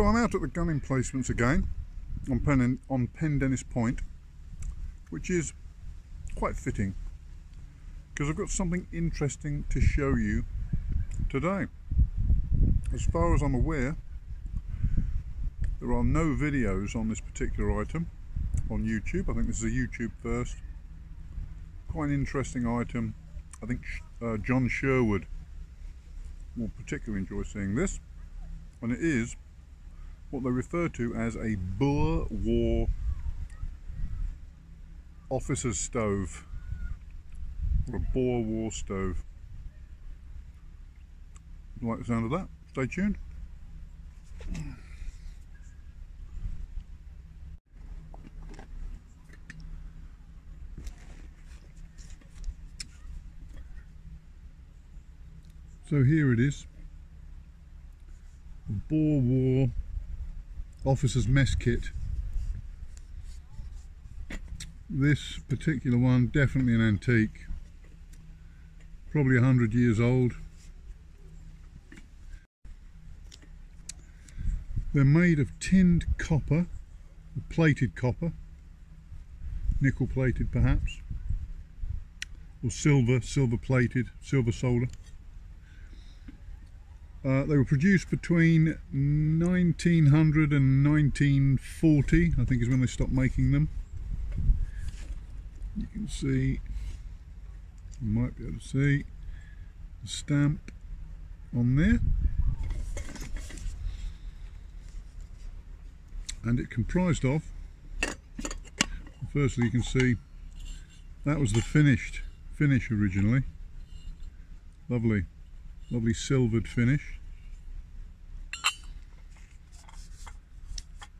So I'm out at the gun emplacements again on, Pen on Pendennis Point, which is quite fitting because I've got something interesting to show you today. As far as I'm aware, there are no videos on this particular item on YouTube. I think this is a YouTube first. Quite an interesting item. I think uh, John Sherwood will particularly enjoy seeing this. And it is what they refer to as a Boer War officer's stove or a Boer War stove. Like the sound of that? Stay tuned. So here it is, Boer War officer's mess kit. This particular one, definitely an antique, probably a hundred years old. They're made of tinned copper, plated copper, nickel plated perhaps, or silver, silver plated, silver solder. Uh, they were produced between 1900 and 1940, I think is when they stopped making them. You can see, you might be able to see, the stamp on there. And it comprised of, firstly you can see, that was the finished finish originally. Lovely lovely silvered finish.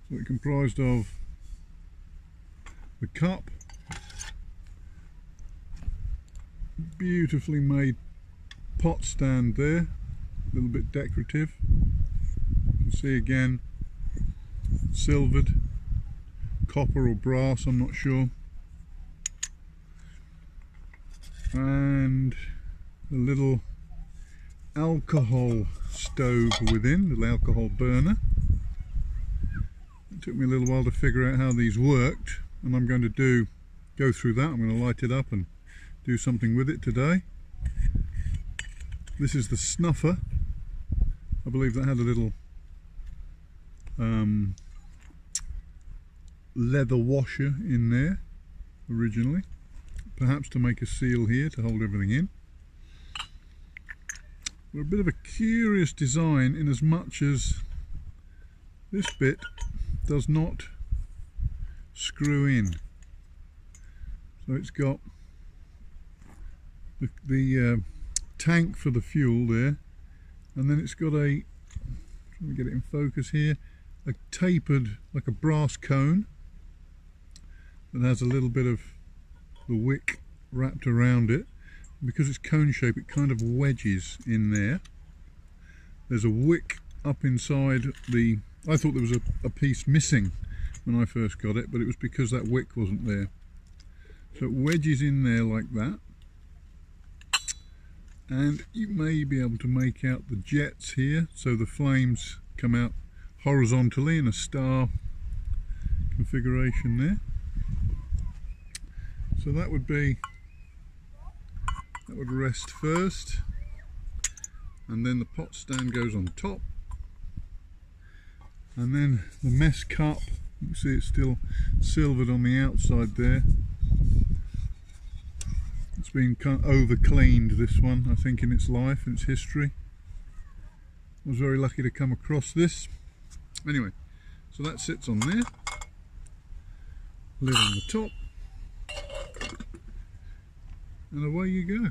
So it comprised of the cup, beautifully made pot stand there, a little bit decorative. You can see again, silvered, copper or brass, I'm not sure. And a little alcohol stove within, little alcohol burner. It took me a little while to figure out how these worked and I'm going to do go through that. I'm going to light it up and do something with it today. This is the snuffer. I believe that had a little um, leather washer in there originally perhaps to make a seal here to hold everything in we're a bit of a curious design in as much as this bit does not screw in. So it's got the, the uh, tank for the fuel there and then it's got a trying to get it in focus here a tapered like a brass cone that has a little bit of the wick wrapped around it because it's cone shape it kind of wedges in there. There's a wick up inside the I thought there was a, a piece missing when I first got it but it was because that wick wasn't there. So it wedges in there like that. And you may be able to make out the jets here. So the flames come out horizontally in a star configuration there. So that would be that would rest first. And then the pot stand goes on top. And then the mess cup. You can see it's still silvered on the outside there. It's been over cleaned this one I think in its life and its history. I was very lucky to come across this. Anyway so that sits on there. Lid on the top. And away you go.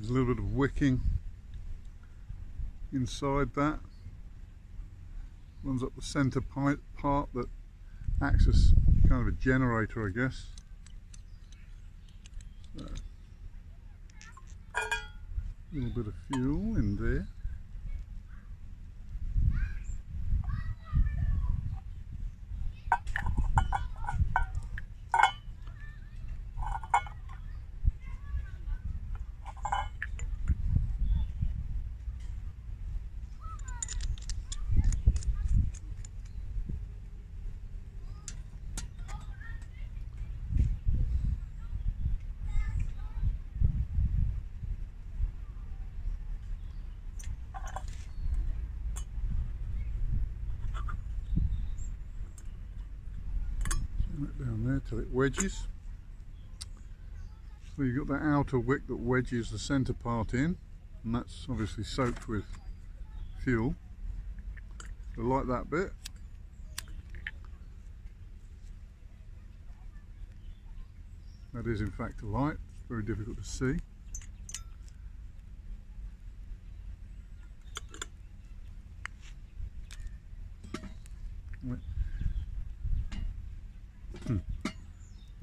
There's a wicking inside that. Runs up the centre pipe part that acts as kind of a generator I guess. A little bit of fuel in there. it down there till it wedges. So you've got that outer wick that wedges the centre part in and that's obviously soaked with fuel. So like that bit. That is in fact a light, it's very difficult to see.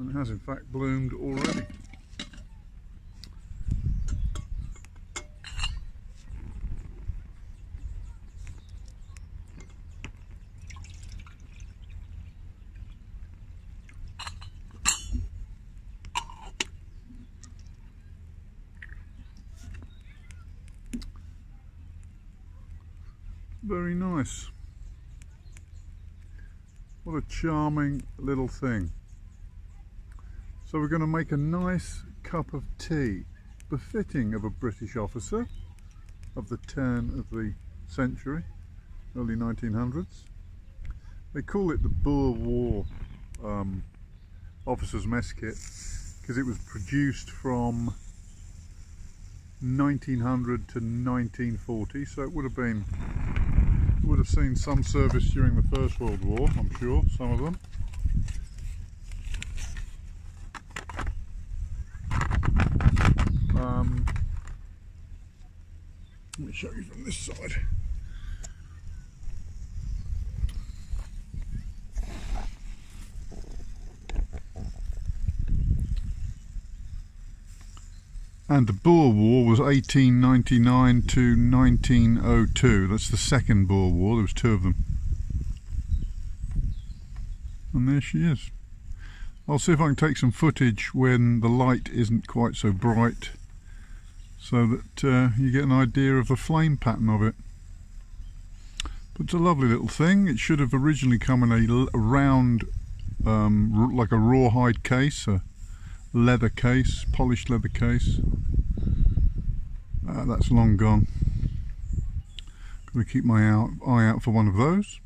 And has in fact bloomed already. Very nice. What a charming little thing. So we're going to make a nice cup of tea, befitting of a British officer of the turn of the century, early 1900s. They call it the Boer War um, officer's mess kit because it was produced from 1900 to 1940 so it would have been would have seen some service during the First World War I'm sure some of them Um, let me show you from this side. And the Boer War was 1899 to 1902. That's the second Boer War. There was two of them. And there she is. I'll see if I can take some footage when the light isn't quite so bright so that uh, you get an idea of the flame pattern of it. But it's a lovely little thing. It should have originally come in a round, um, like a rawhide case, a leather case, polished leather case. Uh, that's long gone. Got to keep my eye out for one of those.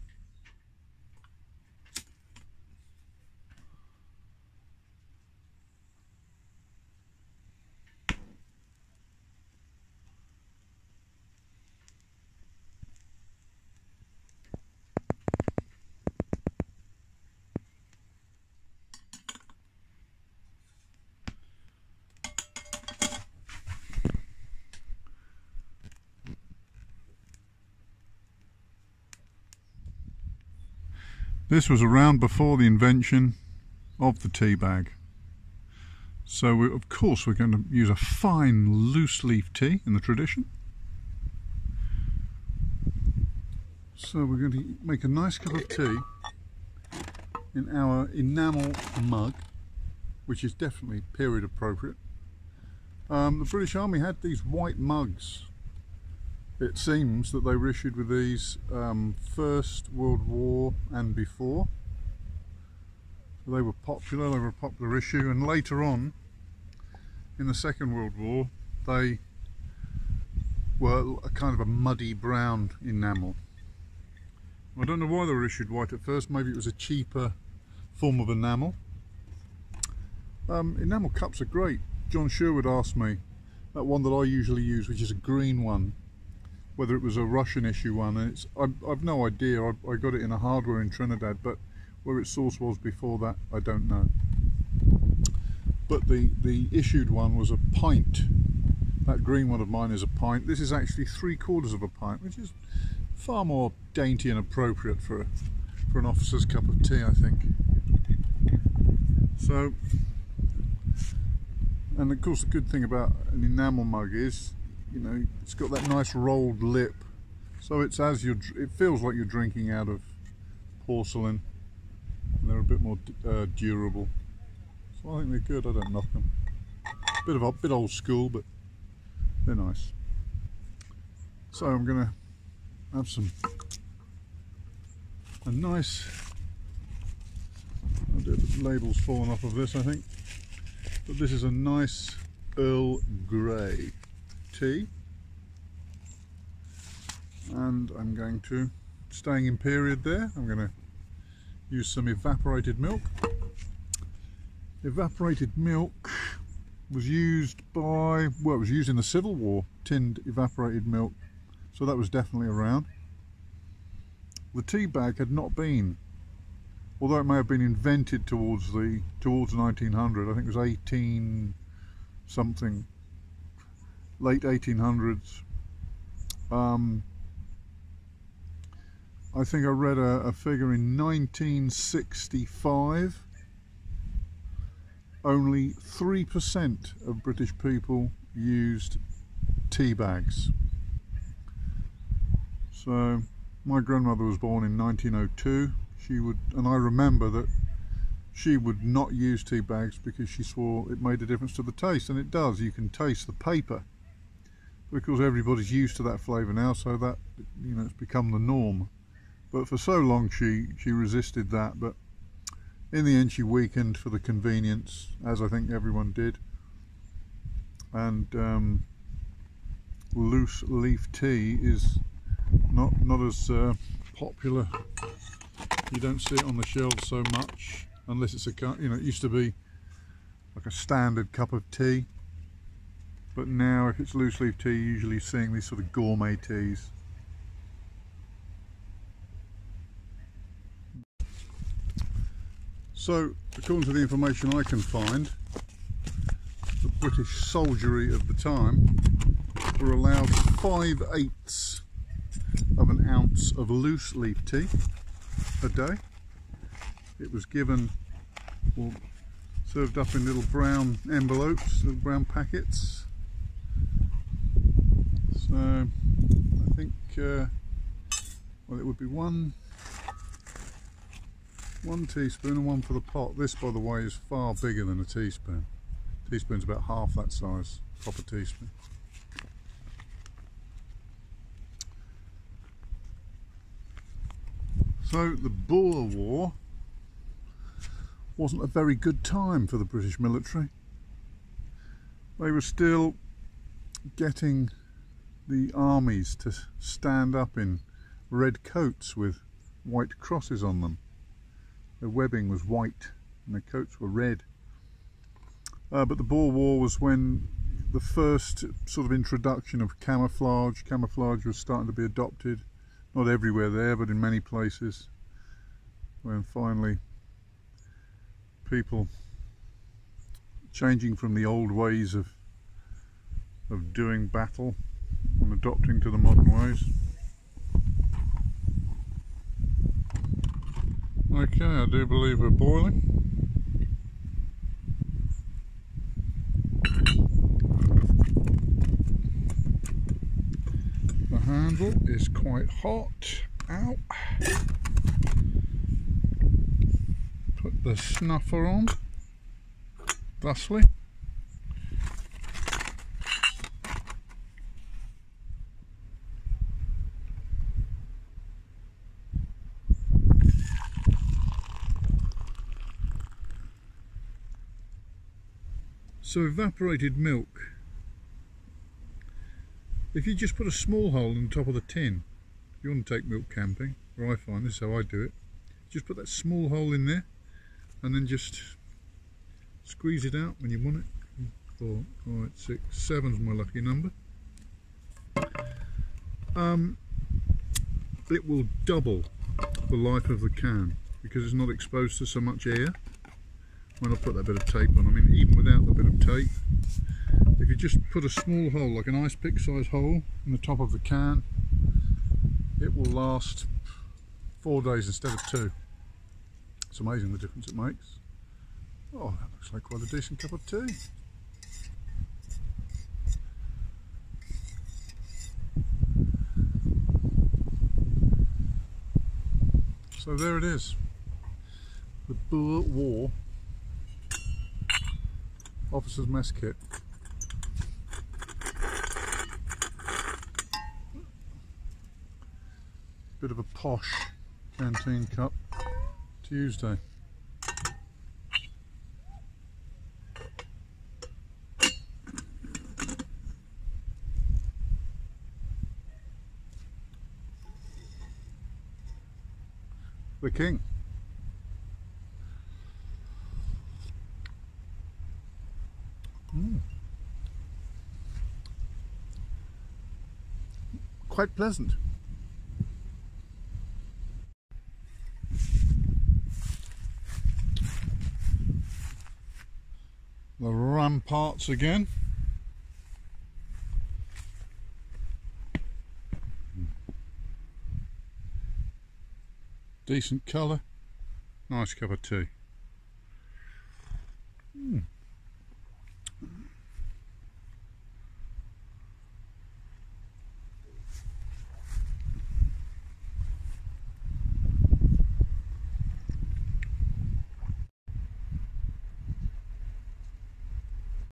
This was around before the invention of the tea bag. So we, of course we're going to use a fine loose leaf tea in the tradition. So we're going to make a nice cup of tea in our enamel mug, which is definitely period appropriate. Um, the British Army had these white mugs it seems that they were issued with these um, First World War and before. So they were popular, they were a popular issue, and later on, in the Second World War, they were a kind of a muddy brown enamel. I don't know why they were issued white at first, maybe it was a cheaper form of enamel. Um, enamel cups are great. John Sherwood asked me that one that I usually use, which is a green one, whether it was a Russian issue one. And it's I, I've no idea. I, I got it in a hardware in Trinidad, but where its source was before that, I don't know. But the the issued one was a pint. That green one of mine is a pint. This is actually three quarters of a pint, which is far more dainty and appropriate for a, for an officer's cup of tea, I think. So And of course the good thing about an enamel mug is, you know, it's got that nice rolled lip. So it's as you it feels like you're drinking out of porcelain. And they're a bit more uh, durable. So I think they're good, I don't knock them. Bit of a bit old school, but they're nice. So I'm gonna have some a nice label's fallen off of this I think but this is a nice Earl Grey tea. And I'm going to staying in period there I'm going to use some evaporated milk. Evaporated milk was used by well it was used in the Civil War tinned evaporated milk so that was definitely around. The tea bag had not been although it may have been invented towards the towards 1900 I think it was 18 something late 1800s um, I think I read a, a figure in 1965 only 3% of British people used tea bags. So my grandmother was born in 1902 she would and I remember that she would not use tea bags because she swore it made a difference to the taste and it does. You can taste the paper because everybody's used to that flavour now so that you know it's become the norm. But for so long she she resisted that but in the end she weakened for the convenience as I think everyone did. And um, loose leaf tea is not not as uh, popular. You don't see it on the shelves so much unless it's a you know it used to be like a standard cup of tea but now if it's loose leaf tea you're usually seeing these sort of gourmet teas so according to the information I can find the British soldiery of the time were allowed 5 eighths of an ounce of loose leaf tea a day. It was given or served up in little brown envelopes, little brown packets. So I think uh, well it would be one one teaspoon and one for the pot. This by the way is far bigger than a teaspoon. A teaspoon's about half that size, proper teaspoon. So the Boer War wasn't a very good time for the British military. They were still getting the armies to stand up in red coats with white crosses on them. The webbing was white and the coats were red. Uh, but the Boer War was when the first sort of introduction of camouflage, camouflage was starting to be adopted not everywhere there but in many places when finally people changing from the old ways of of doing battle and adopting to the modern ways okay I do believe we're boiling The handle is quite hot. Ow. Put the snuffer on, thusly. So evaporated milk if you just put a small hole in the top of the tin, if you want to take milk camping, or I find this is how I do it, just put that small hole in there and then just squeeze it out when you want it. Four, five, six, seven's my lucky number. Um, it will double the life of the can because it's not exposed to so much air. When I put that bit of tape on, without the bit of tape. If you just put a small hole, like an ice pick size hole, in the top of the can, it will last four days instead of two. It's amazing the difference it makes. Oh, that looks like quite a decent cup of tea. So there it is. The Boer War Officer's Mess Kit. Bit of a posh canteen cup Tuesday. The king. Mm. Quite pleasant. The ramparts again. Decent colour. Nice cup of tea. Mm.